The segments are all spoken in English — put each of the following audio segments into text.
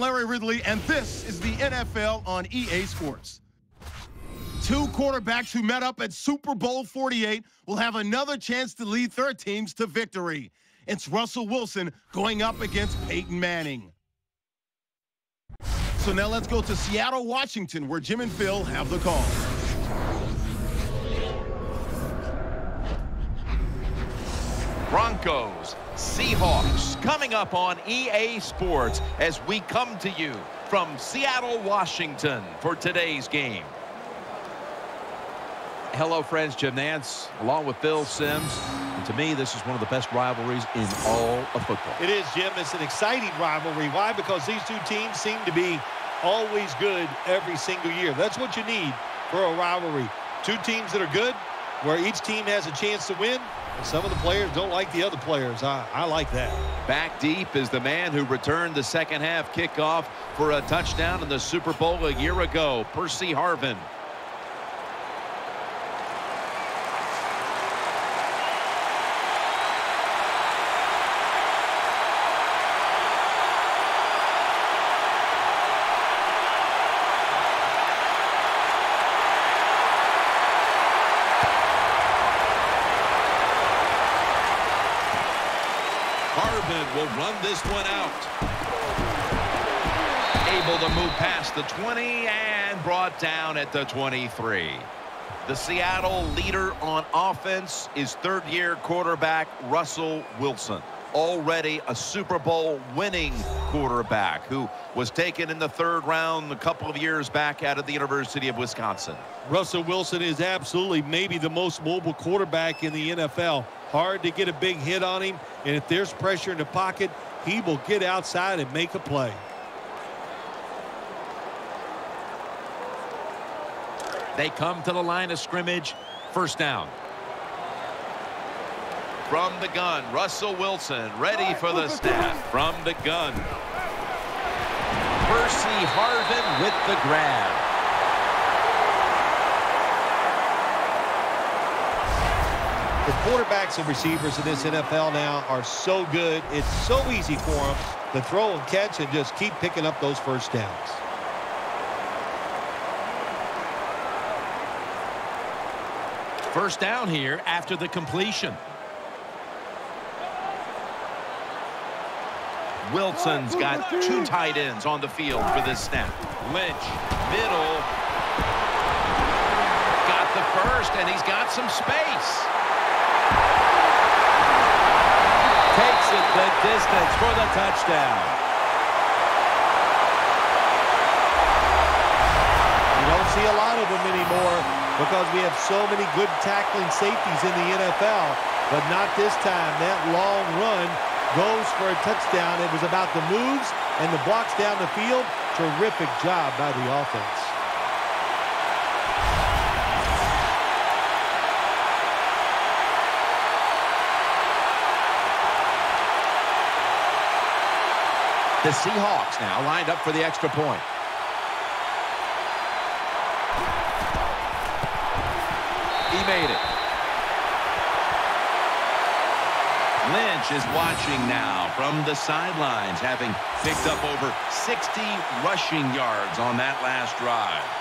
Larry Ridley, and this is the NFL on EA Sports. Two quarterbacks who met up at Super Bowl 48 will have another chance to lead their teams to victory. It's Russell Wilson going up against Peyton Manning. So now let's go to Seattle, Washington, where Jim and Phil have the call. Broncos, Seahawks, coming up on EA Sports as we come to you from Seattle, Washington for today's game. Hello, friends. Jim Nantz, along with Phil Simms. And to me, this is one of the best rivalries in all of football. It is, Jim. It's an exciting rivalry. Why? Because these two teams seem to be always good every single year. That's what you need for a rivalry. Two teams that are good, where each team has a chance to win, some of the players don't like the other players. I, I like that. Back deep is the man who returned the second half kickoff for a touchdown in the Super Bowl a year ago, Percy Harvin. will run this one out. Able to move past the 20 and brought down at the 23. The Seattle leader on offense is third-year quarterback Russell Wilson. Already a Super Bowl winning quarterback who was taken in the third round a couple of years back out of the University of Wisconsin. Russell Wilson is absolutely maybe the most mobile quarterback in the NFL. Hard to get a big hit on him. And if there's pressure in the pocket, he will get outside and make a play. They come to the line of scrimmage. First down. From the gun, Russell Wilson ready for the snap. From the gun. Percy Harvin with the grab. The quarterbacks and receivers in this NFL now are so good. It's so easy for them to throw and catch and just keep picking up those first downs. First down here after the completion. Wilson's got two tight ends on the field for this snap. Lynch, middle. Got the first, and he's got some space. Takes it the distance for the touchdown. You don't see a lot of them anymore because we have so many good tackling safeties in the NFL, but not this time. That long run goes for a touchdown. It was about the moves and the blocks down the field. Terrific job by the offense. The Seahawks now lined up for the extra point. He made it. Lynch is watching now from the sidelines, having picked up over 60 rushing yards on that last drive.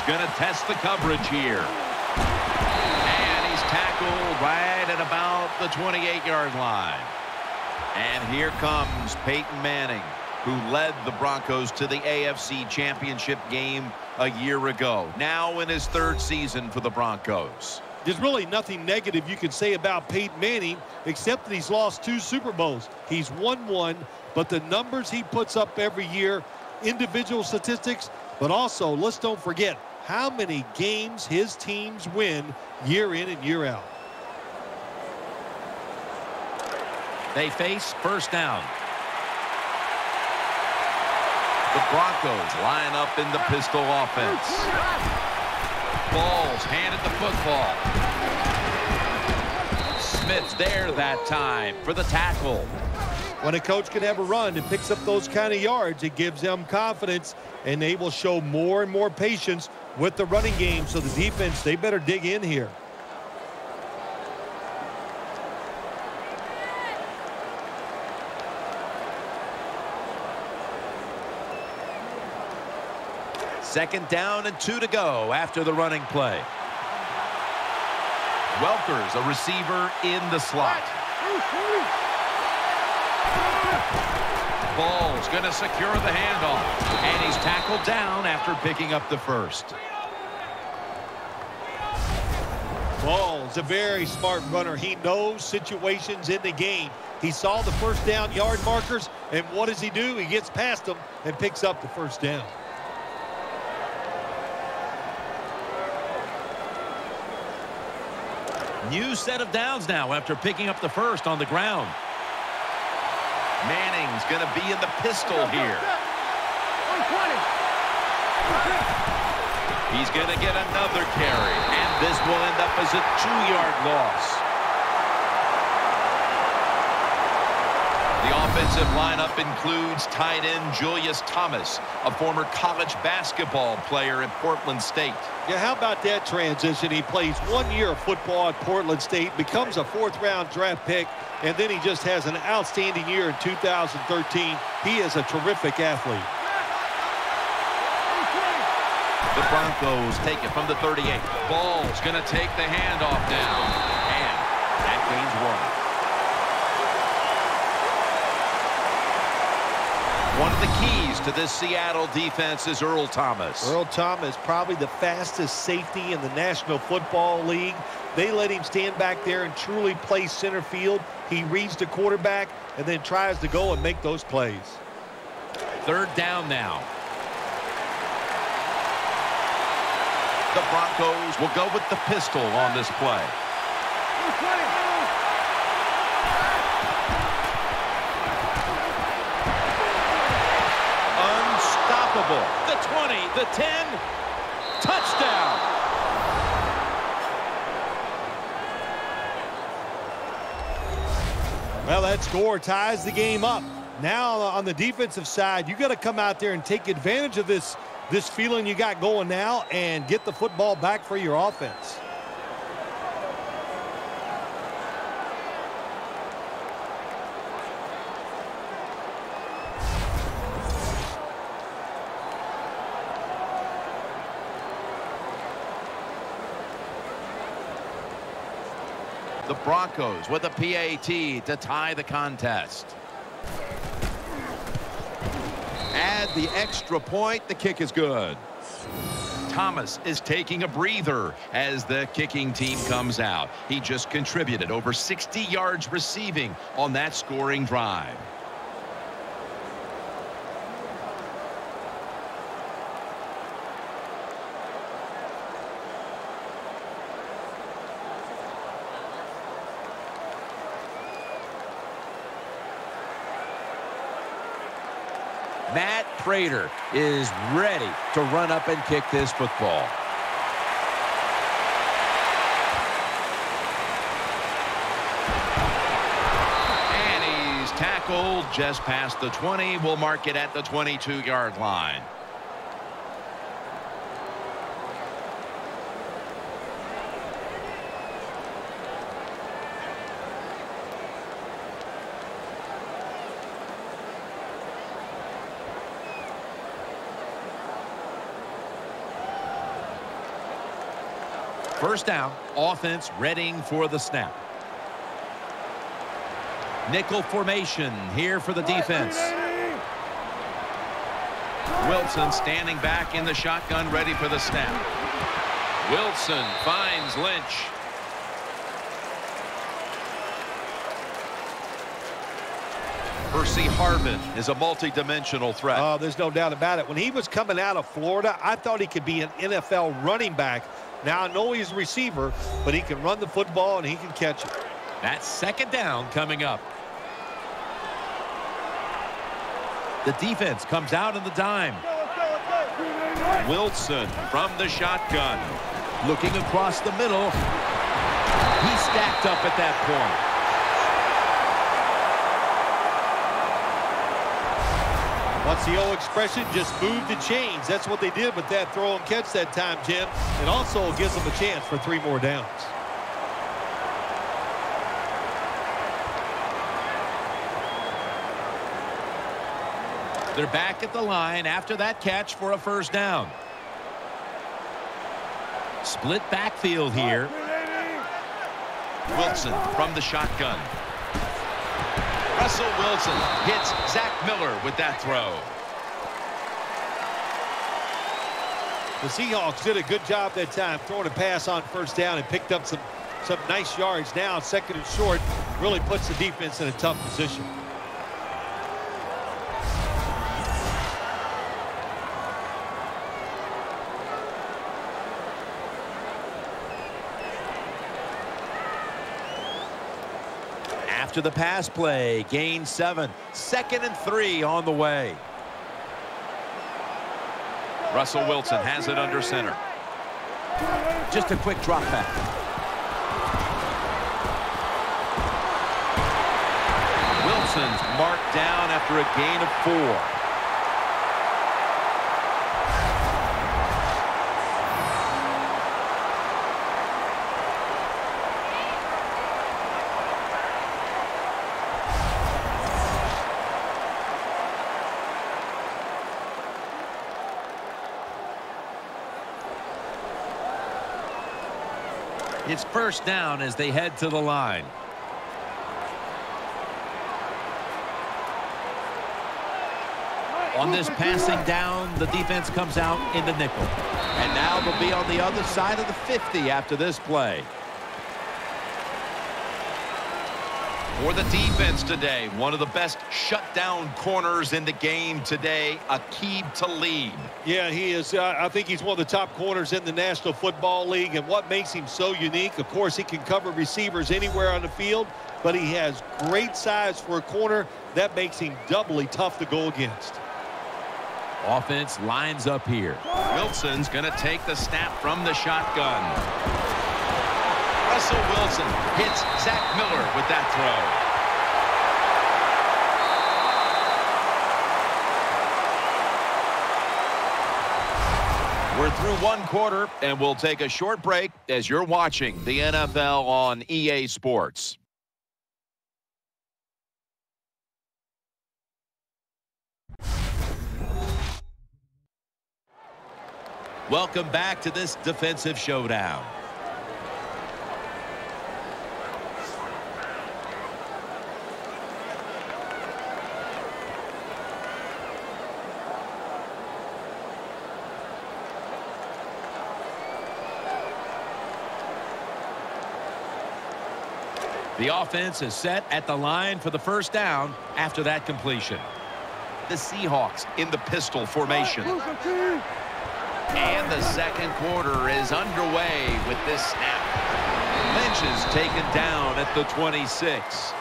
Anderson's going to test the coverage here. And he's tackled right at about the 28-yard line. And here comes Peyton Manning, who led the Broncos to the AFC Championship game a year ago. Now in his third season for the Broncos. There's really nothing negative you can say about Peyton Manning except that he's lost two Super Bowls. He's won one, but the numbers he puts up every year, individual statistics, but also, let's don't forget how many games his teams win year in and year out. They face first down. The Broncos line up in the pistol offense. Balls handed the football. Smith's there that time for the tackle. When a coach can have a run and picks up those kind of yards, it gives them confidence, and they will show more and more patience with the running game. So the defense, they better dig in here. Second down and two to go after the running play. Welkers, a receiver in the slot. Ball's going to secure the handoff. And he's tackled down after picking up the first. Ball's a very smart runner. He knows situations in the game. He saw the first down yard markers, and what does he do? He gets past them and picks up the first down. New set of downs now after picking up the first on the ground. Manning's going to be in the pistol here. He's going to get another carry, and this will end up as a two-yard loss. The offensive lineup includes tight end Julius Thomas, a former college basketball player at Portland State. Yeah, how about that transition? He plays one year of football at Portland State, becomes a fourth-round draft pick, and then he just has an outstanding year in 2013. He is a terrific athlete. The Broncos take it from the 38. Ball's going to take the handoff down. And that gains one. One of the keys to this Seattle defense is Earl Thomas. Earl Thomas, probably the fastest safety in the National Football League. They let him stand back there and truly play center field. He reads the quarterback and then tries to go and make those plays. Third down now. The Broncos will go with the pistol on this play. 20, the 10, touchdown. Well, that score ties the game up. Now uh, on the defensive side, you got to come out there and take advantage of this this feeling you got going now and get the football back for your offense. The Broncos with a PAT to tie the contest. Add the extra point. The kick is good. Thomas is taking a breather as the kicking team comes out. He just contributed over 60 yards receiving on that scoring drive. Matt Prater is ready to run up and kick this football. And he's tackled just past the 20. We'll mark it at the 22-yard line. First down, offense readying for the snap. Nickel formation here for the defense. Wilson standing back in the shotgun ready for the snap. Wilson finds Lynch. Percy Harvin is a multi-dimensional threat. Oh, there's no doubt about it. When he was coming out of Florida, I thought he could be an NFL running back. Now, I know he's a receiver, but he can run the football and he can catch it. That's second down coming up. The defense comes out in the dime. Wilson from the shotgun. Looking across the middle. He stacked up at that point. What's the old expression? Just move the chains. That's what they did with that throw and catch that time, Jim. It also gives them a chance for three more downs. They're back at the line after that catch for a first down. Split backfield here. Wilson from the shotgun. Russell Wilson hits Zach Miller with that throw. The Seahawks did a good job that time throwing a pass on first down and picked up some some nice yards now second and short really puts the defense in a tough position after the pass play. Gain seven. Second and three on the way. Russell Wilson has it under center. Just a quick drop back. Wilson's marked down after a gain of four. First down as they head to the line. On this passing down, the defense comes out in the nickel. And now they'll be on the other side of the 50 after this play. For the defense today, one of the best shutdown corners in the game today, Aqib Talib. Yeah, he is. Uh, I think he's one of the top corners in the National Football League. And what makes him so unique, of course, he can cover receivers anywhere on the field, but he has great size for a corner. That makes him doubly tough to go against. Offense lines up here. Wilson's going to take the snap from the shotgun. Russell Wilson hits Zach Miller with that throw. We're through one quarter, and we'll take a short break as you're watching the NFL on EA Sports. Welcome back to this defensive showdown. The offense is set at the line for the first down after that completion. The Seahawks in the pistol formation. And the second quarter is underway with this snap. Lynch is taken down at the 26.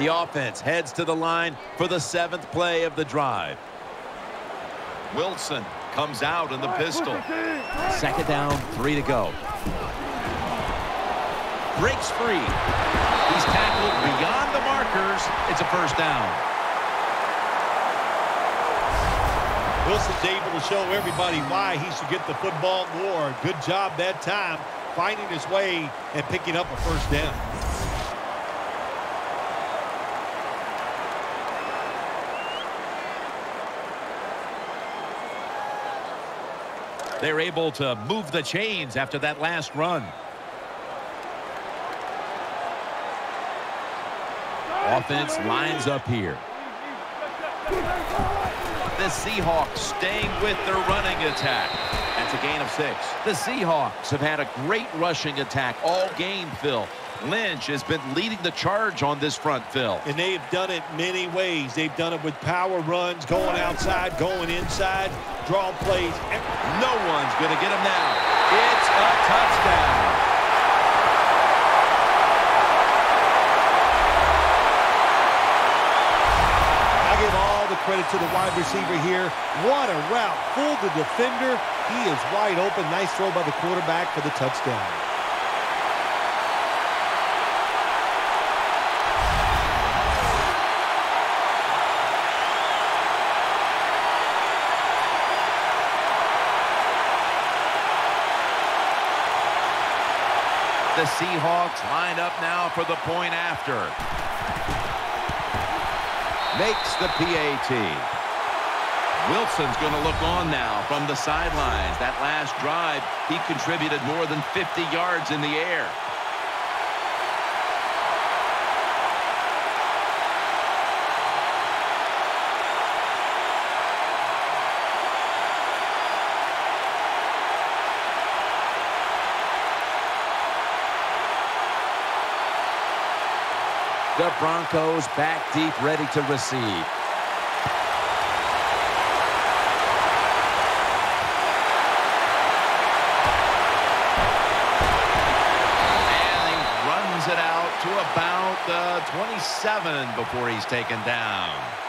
The offense heads to the line for the seventh play of the drive. Wilson comes out in the pistol. Second down, three to go. Breaks free. He's tackled beyond the markers. It's a first down. Wilson's able to show everybody why he should get the football more. Good job that time finding his way and picking up a first down. They're able to move the chains after that last run. Offense lines up here. The Seahawks staying with their running attack. That's a gain of six. The Seahawks have had a great rushing attack all game, Phil. Lynch has been leading the charge on this front, Phil. And they have done it many ways. They've done it with power runs, going outside, going inside, draw plays. No one's going to get him now. It's a touchdown. I give all the credit to the wide receiver here. What a route. Fooled the defender. He is wide open. Nice throw by the quarterback for the touchdown. The Seahawks lined up now for the point after. Makes the PAT. Wilson's going to look on now from the sidelines. That last drive, he contributed more than 50 yards in the air. The Broncos back deep, ready to receive. It out to about the 27 before he's taken down.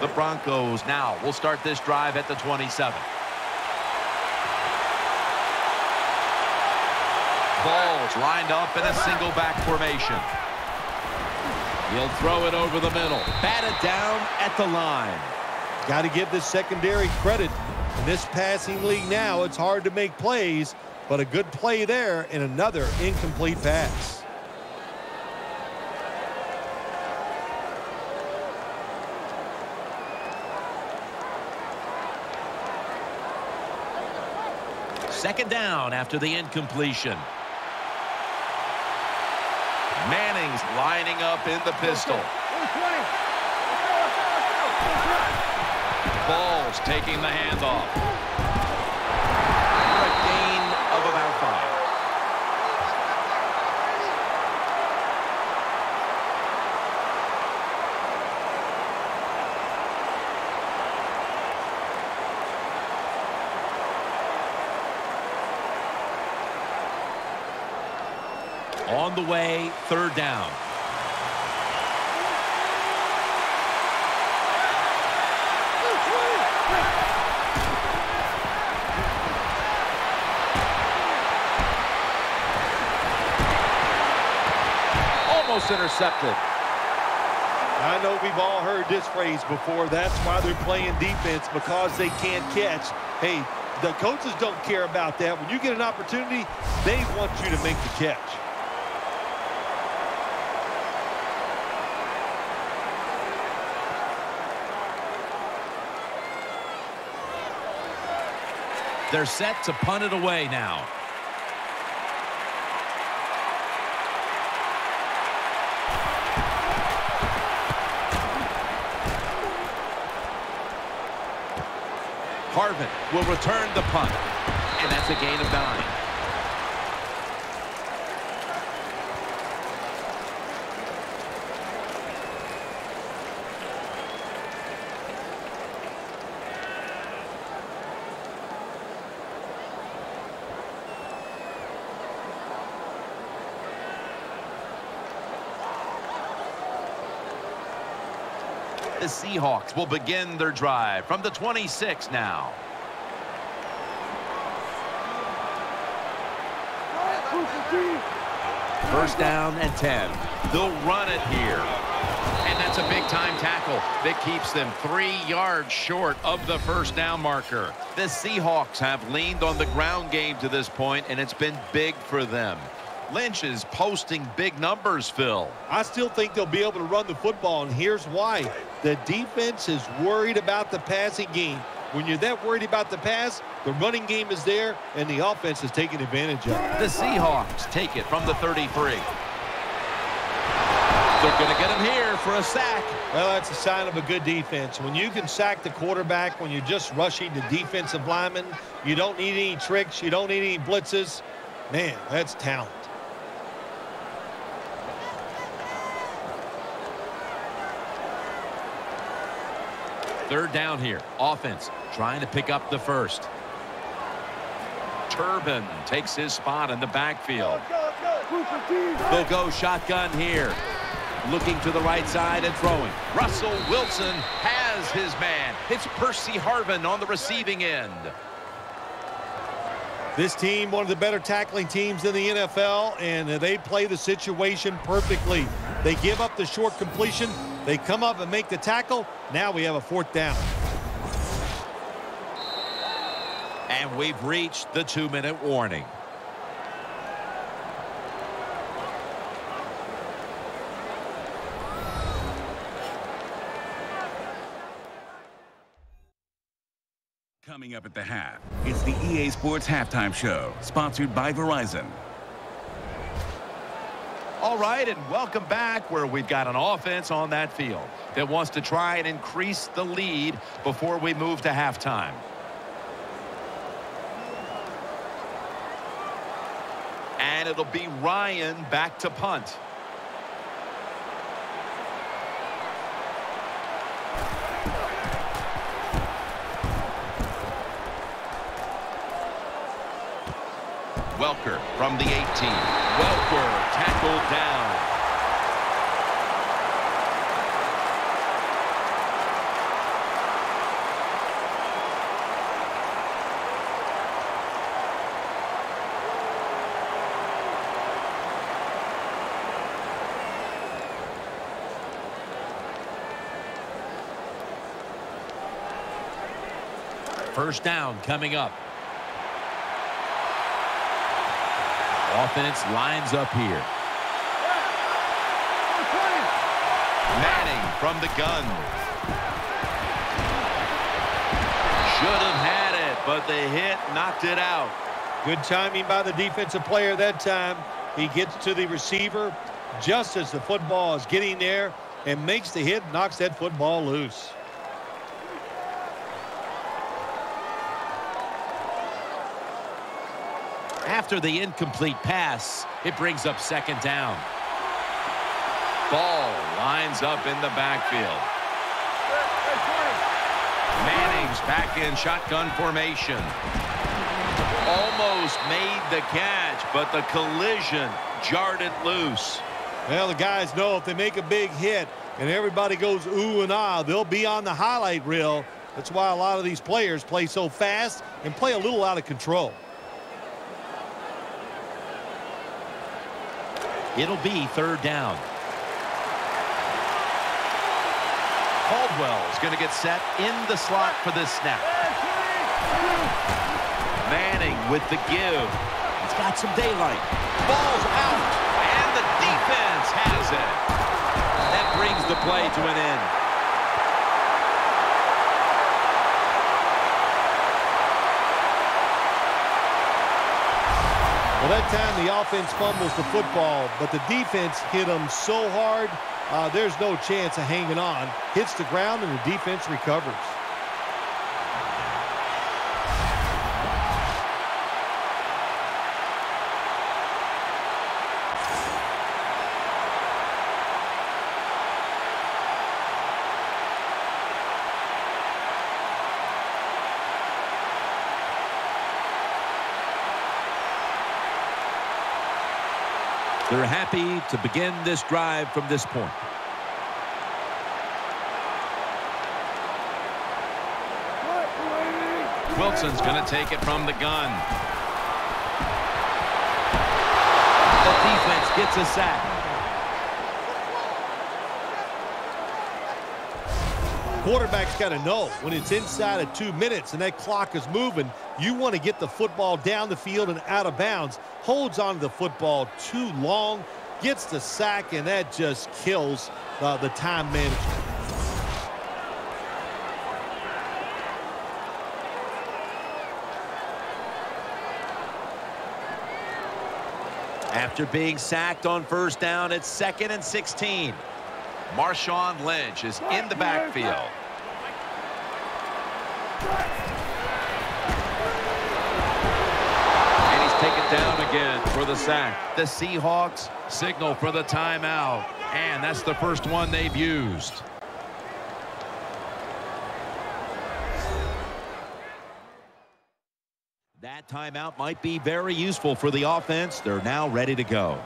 The Broncos now will start this drive at the 27. Balls lined up in a single back formation. He'll throw it over the middle. Batted down at the line. Got to give this secondary credit. In this passing league now, it's hard to make plays, but a good play there and another incomplete pass. Second down after the incompletion. Manning's lining up in the pistol. Balls taking the handoff. For a gain of about five. On the way, third down. Almost intercepted. I know we've all heard this phrase before. That's why they're playing defense because they can't catch. Hey, the coaches don't care about that. When you get an opportunity, they want you to make the catch. They're set to punt it away now. Harvin will return the punt. And that's a gain of nine. Seahawks will begin their drive from the 26 now. First down and 10. They'll run it here. And that's a big-time tackle that keeps them three yards short of the first down marker. The Seahawks have leaned on the ground game to this point, and it's been big for them. Lynch is posting big numbers, Phil. I still think they'll be able to run the football, and here's why. The defense is worried about the passing game. When you're that worried about the pass, the running game is there, and the offense is taking advantage of it. The Seahawks take it from the 33. They're going to get him here for a sack. Well, that's a sign of a good defense. When you can sack the quarterback, when you're just rushing the defensive lineman, you don't need any tricks, you don't need any blitzes. Man, that's talent. Third down here. Offense trying to pick up the first. Turbin takes his spot in the backfield. They'll go shotgun here. Looking to the right side and throwing. Russell Wilson has his man. It's Percy Harvin on the receiving end. This team, one of the better tackling teams in the NFL, and they play the situation perfectly. They give up the short completion. They come up and make the tackle. Now we have a fourth down. And we've reached the two-minute warning. Coming up at the half, it's the EA Sports Halftime Show, sponsored by Verizon. All right, and welcome back where we've got an offense on that field that wants to try and increase the lead before we move to halftime. And it'll be Ryan back to punt. Welker from the 18. Welker tackled down. First down coming up. Offense lines up here. Manning from the gun. Should have had it, but the hit knocked it out. Good timing by the defensive player that time. He gets to the receiver just as the football is getting there and makes the hit, knocks that football loose. After the incomplete pass, it brings up second down. Ball lines up in the backfield. Manning's back in shotgun formation. Almost made the catch, but the collision jarred it loose. Well, the guys know if they make a big hit and everybody goes ooh and ah, they'll be on the highlight reel. That's why a lot of these players play so fast and play a little out of control. It'll be third down. Caldwell's going to get set in the slot for this snap. Manning with the give. He's got some daylight. Ball's out, and the defense has it. That brings the play to an end. Well, that time the offense fumbles the football, but the defense hit them so hard, uh, there's no chance of hanging on. Hits the ground, and the defense recovers. They're happy to begin this drive from this point. Wilson's going to take it from the gun. The defense gets a sack. Quarterback's got to know when it's inside of two minutes and that clock is moving, you want to get the football down the field and out of bounds holds on to the football too long, gets the sack, and that just kills uh, the time management. After being sacked on first down, it's second and 16. Marshawn Lynch is in the backfield. The sack. The Seahawks signal for the timeout. And that's the first one they've used. That timeout might be very useful for the offense. They're now ready to go.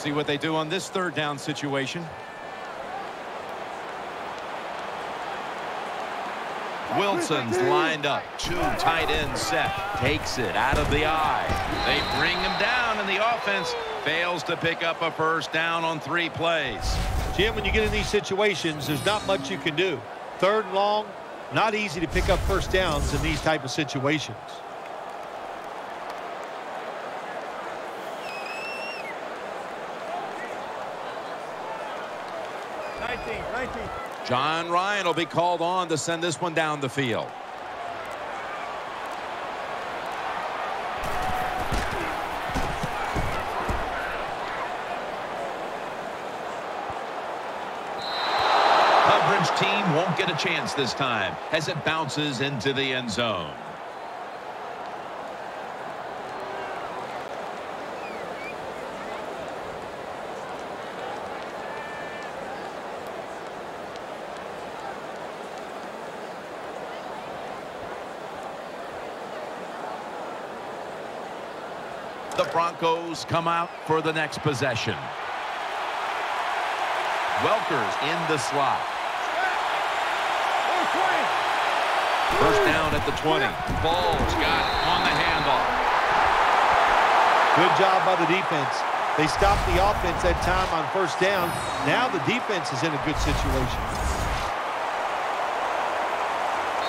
See what they do on this third down situation. Wilson's lined up. Two tight ends set. Takes it out of the eye. They bring him down, and the offense fails to pick up a first down on three plays. Jim, when you get in these situations, there's not much you can do. Third and long, not easy to pick up first downs in these type of situations. Jon Ryan will be called on to send this one down the field. Coverage team won't get a chance this time as it bounces into the end zone. The Broncos come out for the next possession. Welker's in the slot. First down at the 20. Ball's got on the handoff. Good job by the defense. They stopped the offense that time on first down. Now the defense is in a good situation.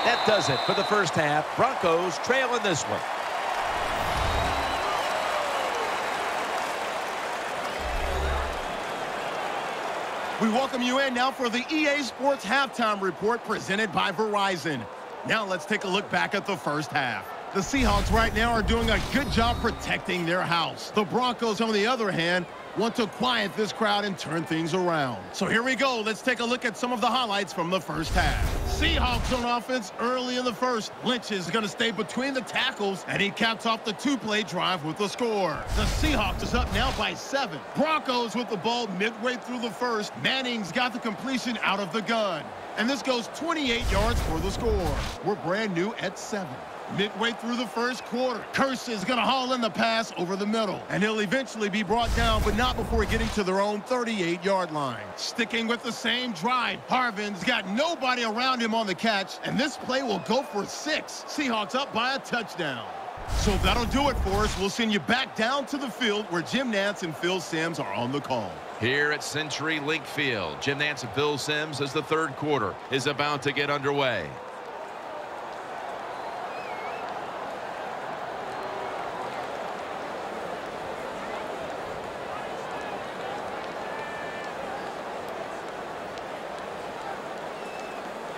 That does it for the first half. Broncos trailing this one. We welcome you in now for the EA Sports Halftime Report presented by Verizon. Now let's take a look back at the first half. The Seahawks right now are doing a good job protecting their house. The Broncos, on the other hand, want to quiet this crowd and turn things around. So here we go. Let's take a look at some of the highlights from the first half. Seahawks on offense early in the first. Lynch is going to stay between the tackles, and he caps off the two-play drive with the score. The Seahawks is up now by seven. Broncos with the ball midway through the first. Manning's got the completion out of the gun. And this goes 28 yards for the score. We're brand new at seven. Midway through the first quarter, Kearse is going to haul in the pass over the middle, and he'll eventually be brought down, but not before getting to their own 38-yard line. Sticking with the same drive, Harvin's got nobody around him on the catch, and this play will go for six. Seahawks up by a touchdown. So that'll do it for us. We'll send you back down to the field where Jim Nantz and Phil Simms are on the call. Here at Century Link Field, Jim Nantz and Phil Simms as the third quarter is about to get underway.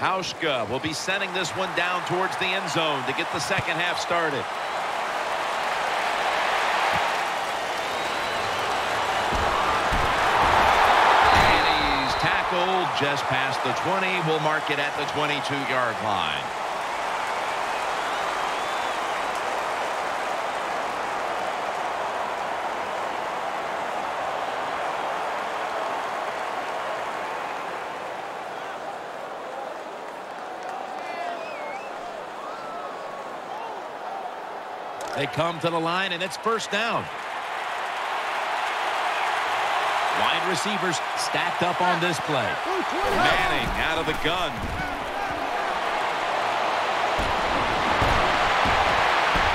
Hauschka will be sending this one down towards the end zone to get the second half started. And he's tackled just past the 20. We'll mark it at the 22-yard line. They come to the line, and it's first down. Wide receivers stacked up on this play. Manning out of the gun.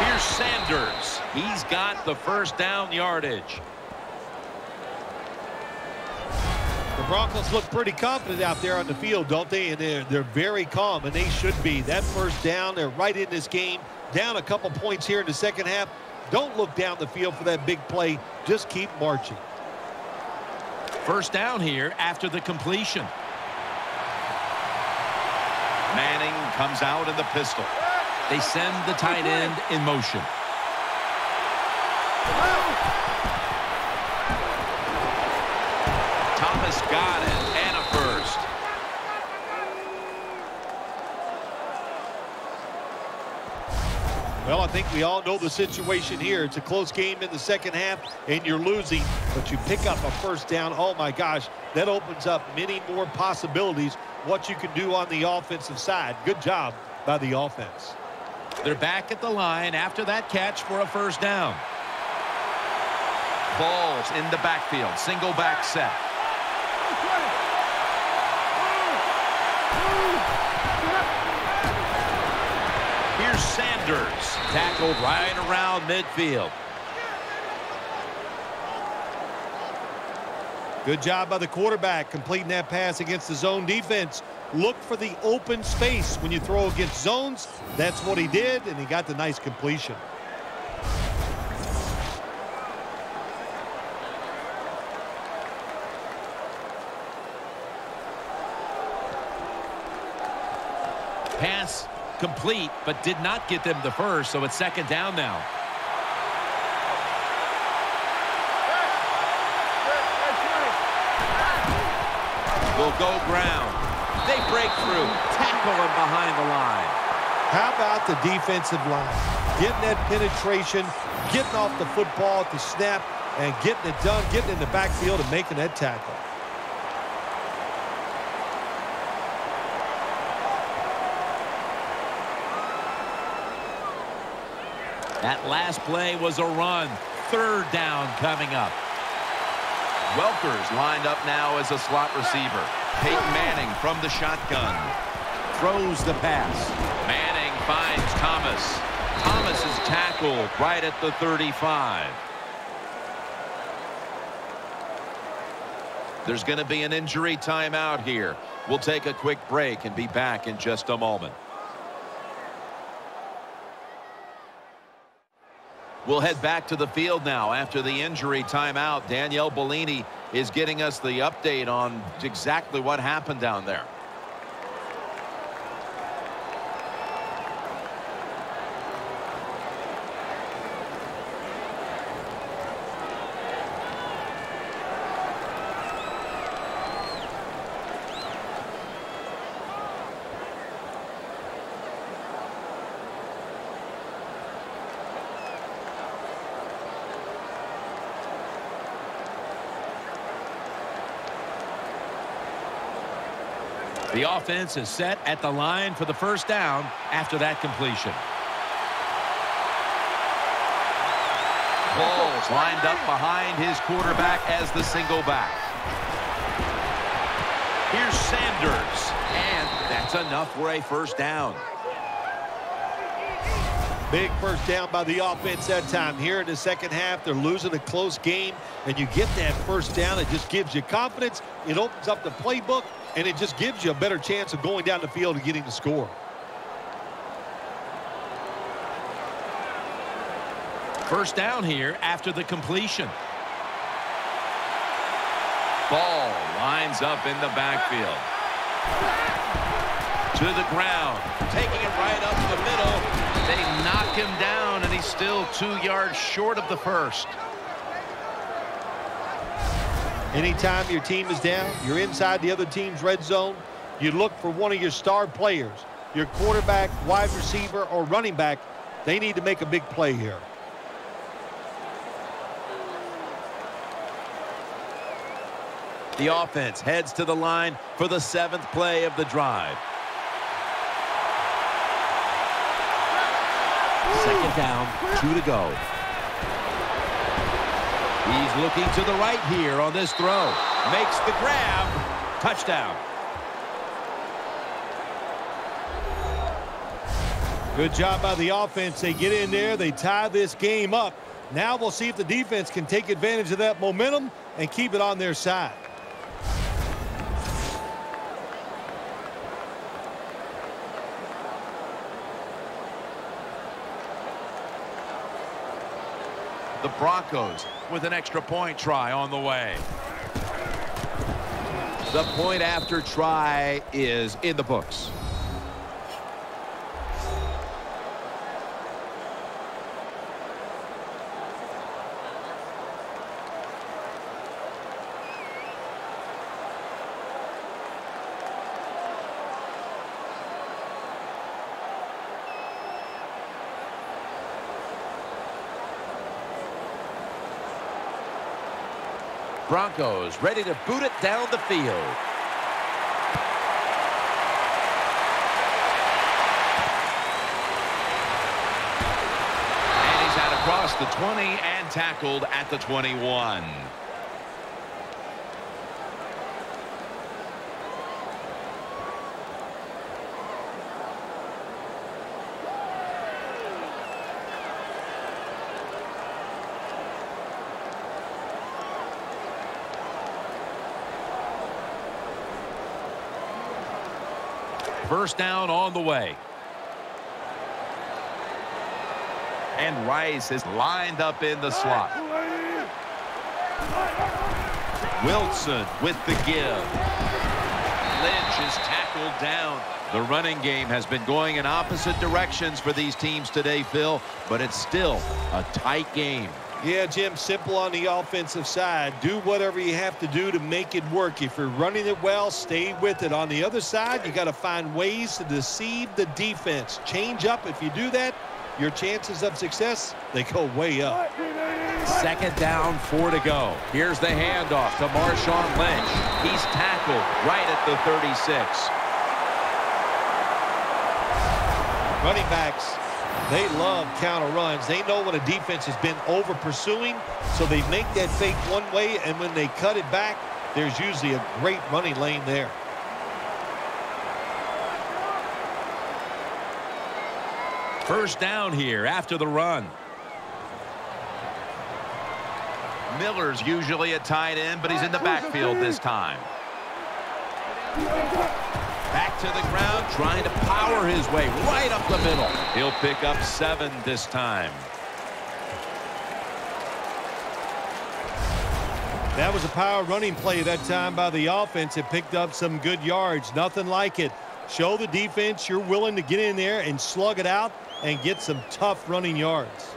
Here's Sanders. He's got the first down yardage. The Broncos look pretty confident out there on the field, don't they? And they're, they're very calm, and they should be. That first down, they're right in this game. Down a couple points here in the second half. Don't look down the field for that big play. Just keep marching. First down here after the completion. Manning comes out in the pistol. They send the tight end in motion. Thomas got it and a first. Well, I think we all know the situation here. It's a close game in the second half, and you're losing, but you pick up a first down. Oh, my gosh, that opens up many more possibilities what you can do on the offensive side. Good job by the offense. They're back at the line after that catch for a first down. Ball's in the backfield. Single back set. Here's Sanders. Tackled right around midfield. Good job by the quarterback completing that pass against the zone defense. Look for the open space when you throw against zones. That's what he did, and he got the nice completion. Pass complete, but did not get them the first, so it's second down now. Will go ground. They break through. Tackle him behind the line. How about the defensive line? Getting that penetration, getting off the football at the snap, and getting it done, getting in the backfield and making that tackle. That last play was a run. Third down coming up. Welker's lined up now as a slot receiver. Peyton Manning from the shotgun. Throws the pass. Manning finds Thomas. Thomas is tackled right at the 35. There's going to be an injury timeout here. We'll take a quick break and be back in just a moment. We'll head back to the field now after the injury timeout. Danielle Bellini is getting us the update on exactly what happened down there. The offense is set at the line for the first down after that completion. Ball's lined up behind his quarterback as the single back. Here's Sanders, and that's enough for a first down. Big first down by the offense that time. Here in the second half, they're losing a close game, and you get that first down. It just gives you confidence. It opens up the playbook, and it just gives you a better chance of going down the field and getting the score. First down here after the completion. Ball lines up in the backfield. To the ground. Taking it right up the middle. They knock him down, and he's still two yards short of the first. Anytime your team is down, you're inside the other team's red zone, you look for one of your star players, your quarterback, wide receiver, or running back. They need to make a big play here. The offense heads to the line for the seventh play of the drive. Second down, two to go. He's looking to the right here on this throw. Makes the grab. Touchdown. Good job by the offense. They get in there. They tie this game up. Now we'll see if the defense can take advantage of that momentum and keep it on their side. The Broncos with an extra point try on the way. The point after try is in the books. Broncos ready to boot it down the field. And he's out across the 20 and tackled at the 21. First down on the way. And Rice is lined up in the slot. Wilson with the give. Lynch is tackled down. The running game has been going in opposite directions for these teams today, Phil, but it's still a tight game. Yeah, Jim, simple on the offensive side. Do whatever you have to do to make it work. If you're running it well, stay with it. On the other side, you got to find ways to deceive the defense. Change up. If you do that, your chances of success, they go way up. Second down, four to go. Here's the handoff to Marshawn Lynch. He's tackled right at the 36. Running backs they love counter runs. They know when a defense has been over pursuing, so they make that fake one way, and when they cut it back, there's usually a great running lane there. First down here after the run. Miller's usually a tight end, but he's in the backfield this time. Trying to power his way right up the middle. He'll pick up seven this time. That was a power running play that time by the offense. It picked up some good yards. Nothing like it. Show the defense you're willing to get in there and slug it out and get some tough running yards.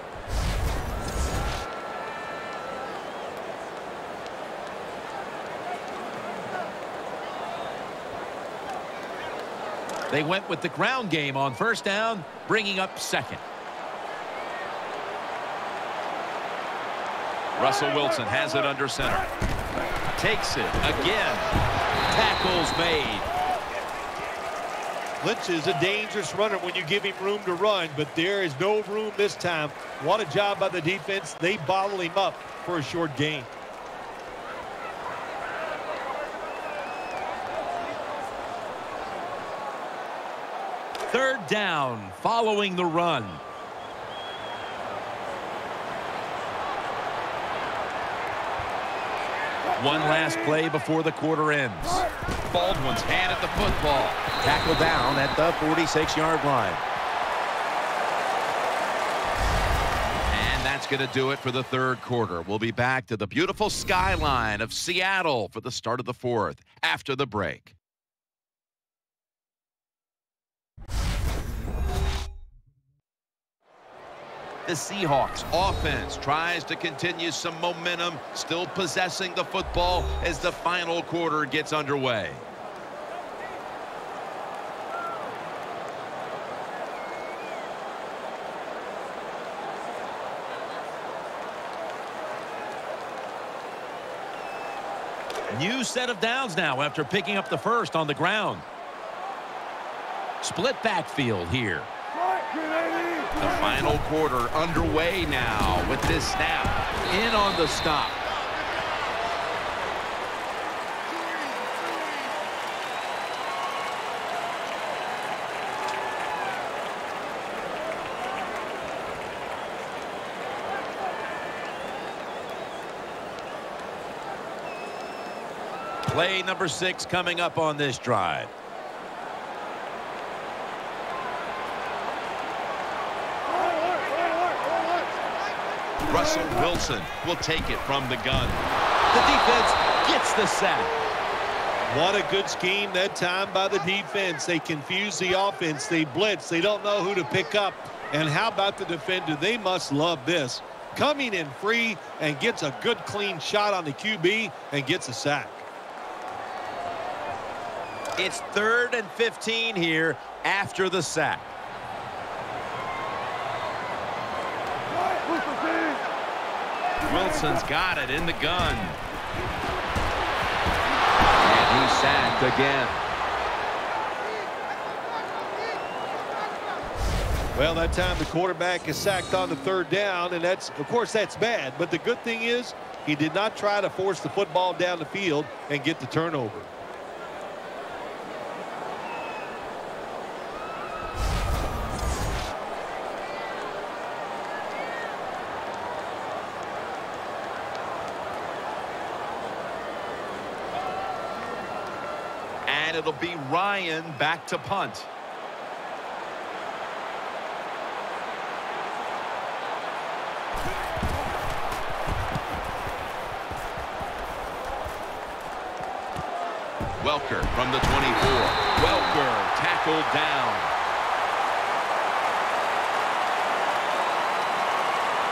They went with the ground game on first down, bringing up second. Russell Wilson has it under center. Takes it again. Tackles made. Lynch is a dangerous runner when you give him room to run, but there is no room this time. What a job by the defense. They bottle him up for a short gain. Third down following the run. One last play before the quarter ends. Baldwin's hand at the football. Tackle down at the 46-yard line. And that's going to do it for the third quarter. We'll be back to the beautiful skyline of Seattle for the start of the fourth after the break. The Seahawks offense tries to continue some momentum, still possessing the football as the final quarter gets underway. New set of downs now after picking up the first on the ground. Split backfield here. The final quarter underway now with this snap. In on the stop. Play number six coming up on this drive. Russell Wilson will take it from the gun. The defense gets the sack. What a good scheme that time by the defense. They confuse the offense. They blitz. They don't know who to pick up. And how about the defender? They must love this. Coming in free and gets a good clean shot on the QB and gets a sack. It's third and 15 here after the sack. Wilson's got it in the gun. And he's sacked again. Well, that time the quarterback is sacked on the third down, and that's, of course, that's bad. But the good thing is he did not try to force the football down the field and get the turnover. And it'll be Ryan back to punt. Welker from the 24. Welker tackled down.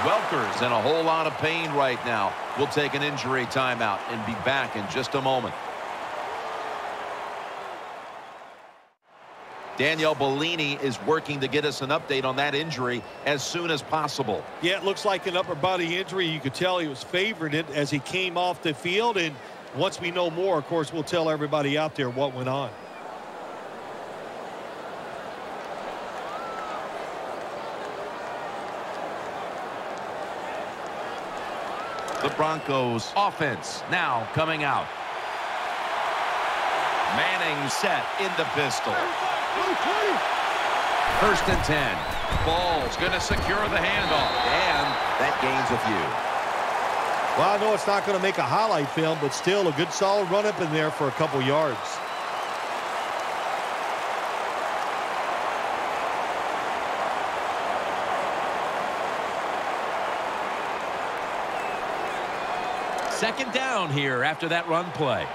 Welker's in a whole lot of pain right now. We'll take an injury timeout and be back in just a moment. Danielle Bellini is working to get us an update on that injury as soon as possible. Yeah, it looks like an upper body injury. You could tell he was favoring it as he came off the field. And once we know more, of course, we'll tell everybody out there what went on. The Broncos offense now coming out. Manning set in the pistol. First and 10. Ball's going to secure the handoff. And that gains a few. Well, I know it's not going to make a highlight film, but still a good solid run up in there for a couple yards. Second down here after that run play.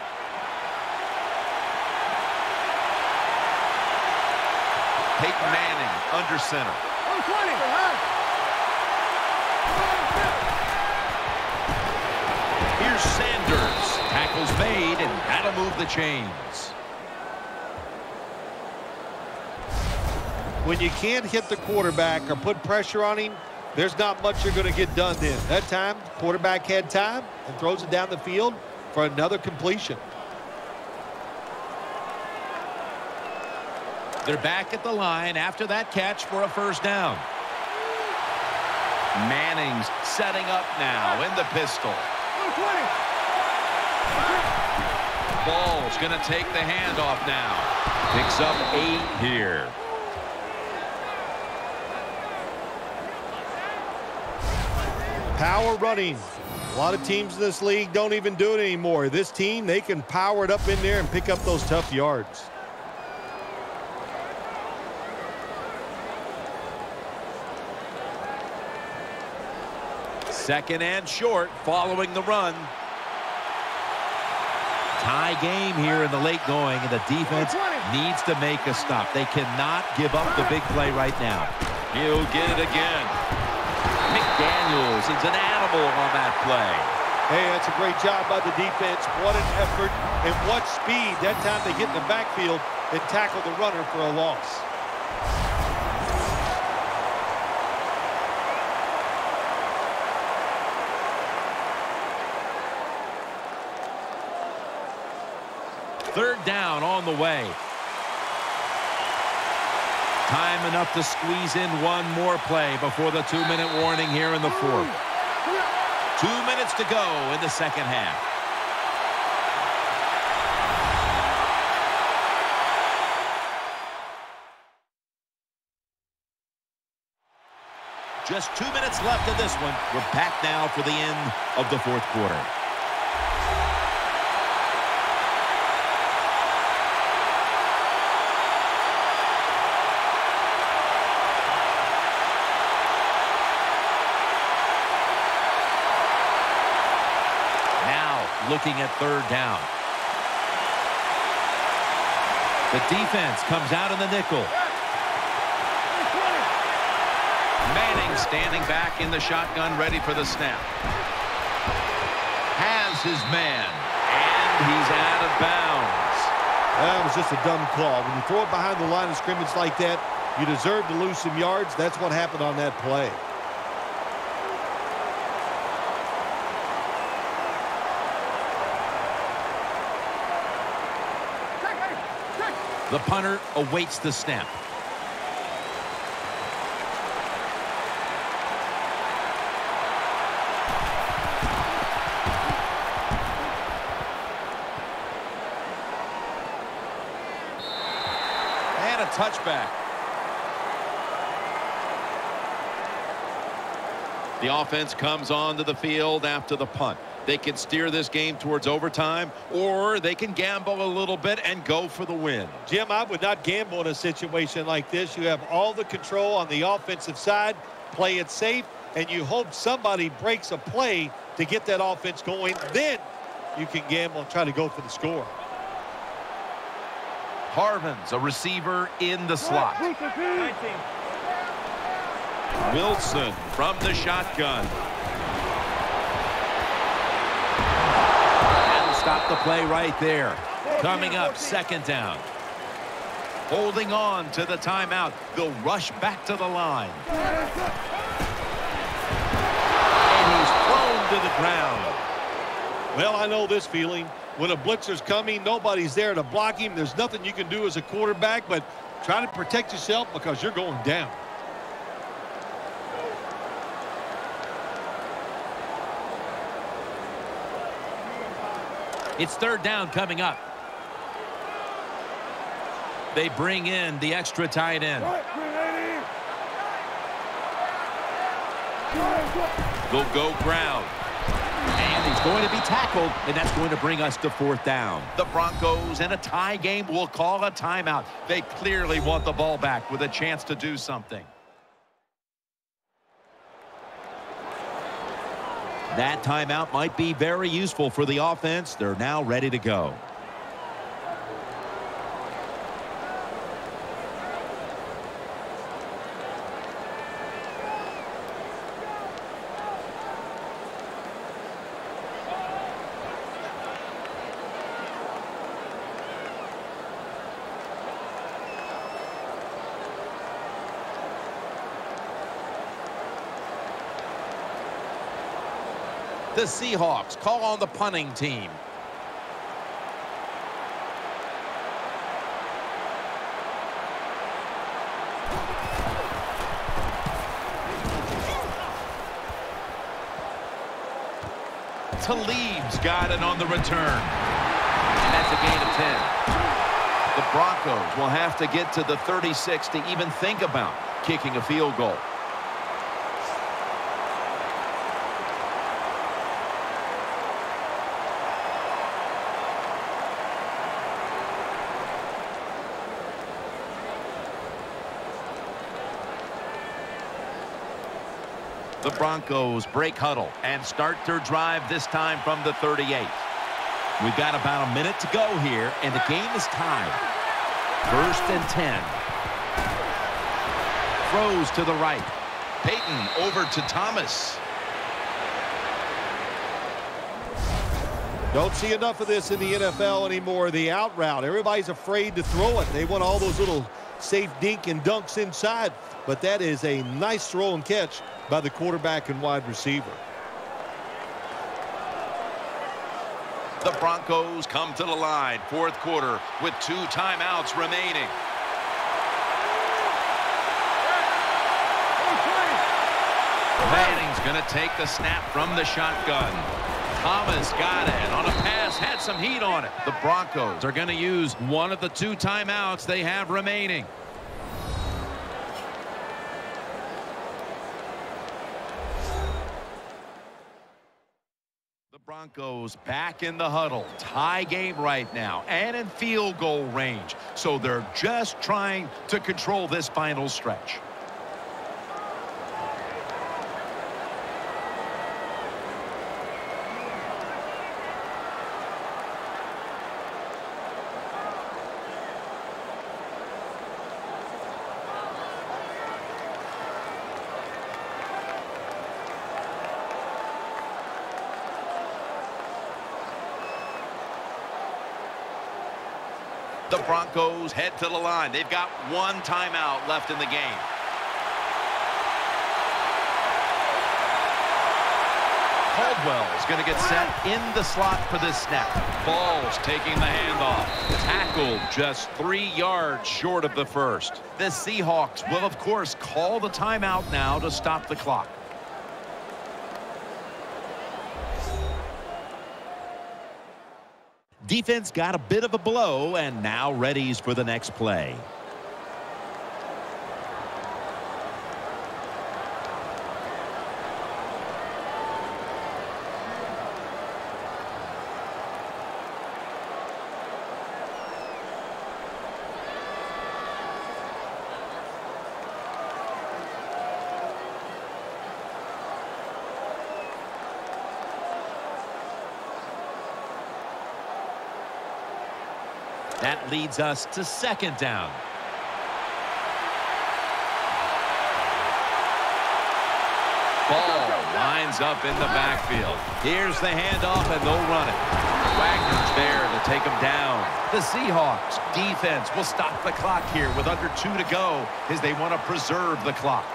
Peyton Manning under center. Here's Sanders. Tackles made, and that'll move the chains. When you can't hit the quarterback or put pressure on him, there's not much you're going to get done then. That time, quarterback had time and throws it down the field for another completion. They're back at the line after that catch for a first down. Manning's setting up now in the pistol. Ball's going to take the handoff now. Picks up eight here. Power running. A lot of teams in this league don't even do it anymore. This team, they can power it up in there and pick up those tough yards. Second and short following the run. Tie game here in the late going, and the defense needs to make a stop. They cannot give up the big play right now. He'll get it again. McDaniels is an animal on that play. Hey, that's a great job by the defense. What an effort and what speed. That time they get in the backfield and tackle the runner for a loss. Third down on the way. Time enough to squeeze in one more play before the two-minute warning here in the fourth. Two minutes to go in the second half. Just two minutes left in this one. We're back now for the end of the fourth quarter. Looking at third down. The defense comes out in the nickel. Manning standing back in the shotgun, ready for the snap. Has his man, and he's out of bounds. That was just a dumb call. When you throw it behind the line of scrimmage like that, you deserve to lose some yards. That's what happened on that play. The punter awaits the snap. And a touchback. The offense comes onto the field after the punt. They can steer this game towards overtime, or they can gamble a little bit and go for the win. Jim, I would not gamble in a situation like this. You have all the control on the offensive side, play it safe, and you hope somebody breaks a play to get that offense going. Then you can gamble and try to go for the score. Harvin's a receiver in the slot. Wilson from the shotgun. Stop the play right there. Coming up, second down. Holding on to the timeout. They'll rush back to the line. And he's thrown to the ground. Well, I know this feeling. When a blitzer's coming, nobody's there to block him. There's nothing you can do as a quarterback, but try to protect yourself because you're going down. It's third down coming up. They bring in the extra tight end. They'll go ground. And he's going to be tackled, and that's going to bring us to fourth down. The Broncos in a tie game will call a timeout. They clearly want the ball back with a chance to do something. That timeout might be very useful for the offense. They're now ready to go. The Seahawks call on the punting team. Talib's got it on the return. And that's a gain of 10. The Broncos will have to get to the 36 to even think about kicking a field goal. The Broncos break huddle and start their drive this time from the 38. We've got about a minute to go here, and the game is tied. First and 10. Throws to the right. Peyton over to Thomas. Don't see enough of this in the NFL anymore. The out route. Everybody's afraid to throw it. They want all those little safe dink and dunks inside. But that is a nice throw and catch by the quarterback and wide receiver. The Broncos come to the line, fourth quarter, with two timeouts remaining. Manning's going to take the snap from the shotgun. Thomas got it on a pass, had some heat on it. The Broncos are going to use one of the two timeouts they have remaining. Broncos back in the huddle. Tie game right now and in field goal range. So they're just trying to control this final stretch. Broncos head to the line. They've got one timeout left in the game. Caldwell is going to get set in the slot for this snap. Ball's taking the handoff. Tackled just three yards short of the first. The Seahawks will, of course, call the timeout now to stop the clock. Defense got a bit of a blow and now readies for the next play. That leads us to second down. Ball lines up in the backfield. Here's the handoff, and they'll run it. Wagner's there to take him down. The Seahawks defense will stop the clock here with under two to go as they want to preserve the clock.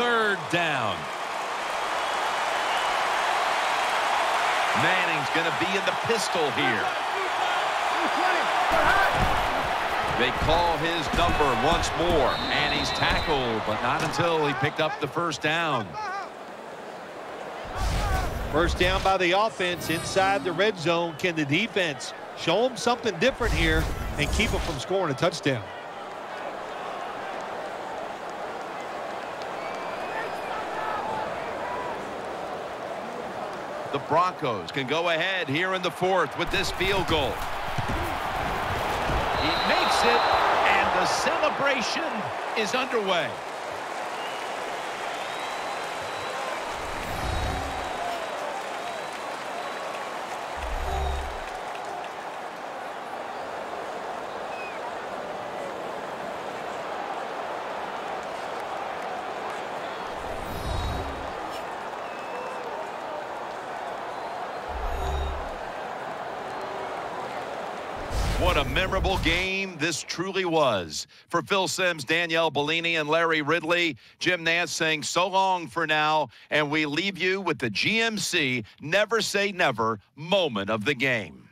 Third down. Manning's going to be in the pistol here. They call his number once more, and he's tackled, but not until he picked up the first down. First down by the offense inside the red zone. Can the defense show them something different here and keep them from scoring a touchdown? The Broncos can go ahead here in the fourth with this field goal. He makes it, and the celebration is underway. Memorable game this truly was. For Phil Simms, Danielle Bellini, and Larry Ridley, Jim Nantz saying so long for now, and we leave you with the GMC Never Say Never moment of the game.